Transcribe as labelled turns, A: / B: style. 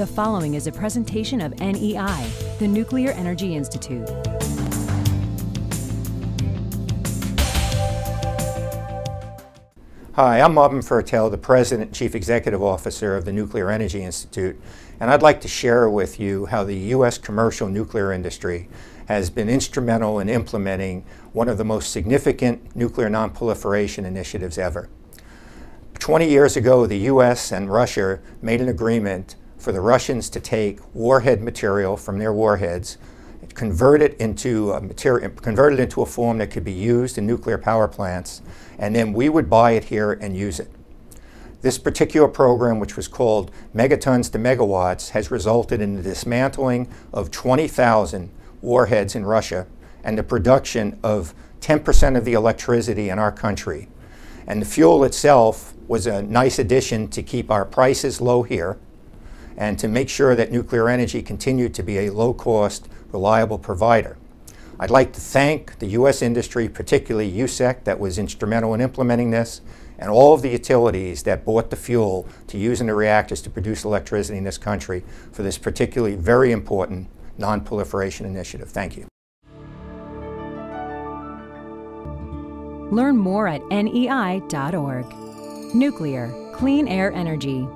A: The following is a presentation of NEI, the Nuclear Energy Institute.
B: Hi, I'm Marvin Fertel, the President and Chief Executive Officer of the Nuclear Energy Institute, and I'd like to share with you how the U.S. commercial nuclear industry has been instrumental in implementing one of the most significant nuclear nonproliferation initiatives ever. 20 years ago, the U.S. and Russia made an agreement for the Russians to take warhead material from their warheads, convert it into a material, convert it into a form that could be used in nuclear power plants, and then we would buy it here and use it. This particular program, which was called Megatons to Megawatts, has resulted in the dismantling of 20,000 warheads in Russia and the production of 10% of the electricity in our country. And the fuel itself was a nice addition to keep our prices low here and to make sure that nuclear energy continued to be a low-cost, reliable provider. I'd like to thank the U.S. industry, particularly USEC, that was instrumental in implementing this, and all of the utilities that bought the fuel to use in the reactors to produce electricity in this country for this particularly very important non-proliferation initiative. Thank you.
A: Learn more at nei.org. Nuclear, clean air energy.